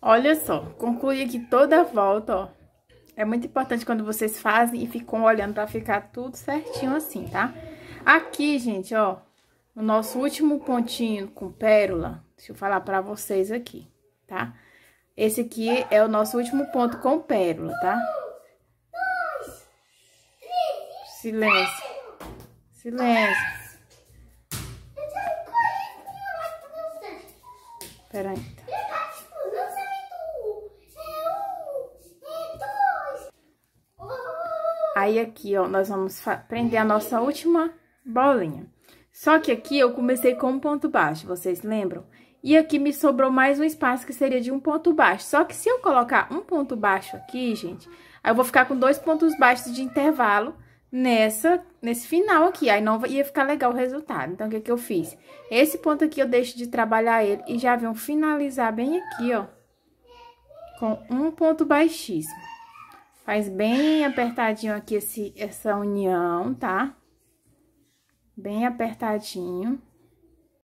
Olha só, concluí aqui toda a volta, ó. É muito importante quando vocês fazem e ficam olhando pra ficar tudo certinho assim, tá? Aqui, gente, ó, o nosso último pontinho com pérola, deixa eu falar pra vocês aqui, tá? Esse aqui é o nosso último ponto com pérola, tá? Silêncio. Silêncio. Peraí. Aí, aqui, ó, nós vamos prender a nossa última bolinha. Só que aqui eu comecei com um ponto baixo, vocês lembram? E aqui me sobrou mais um espaço que seria de um ponto baixo. Só que se eu colocar um ponto baixo aqui, gente, aí eu vou ficar com dois pontos baixos de intervalo nessa, nesse final aqui. Aí não ia ficar legal o resultado. Então, o que que eu fiz? Esse ponto aqui eu deixo de trabalhar ele e já venho finalizar bem aqui, ó. Com um ponto baixíssimo. Faz bem apertadinho aqui esse, essa união, tá? Bem apertadinho.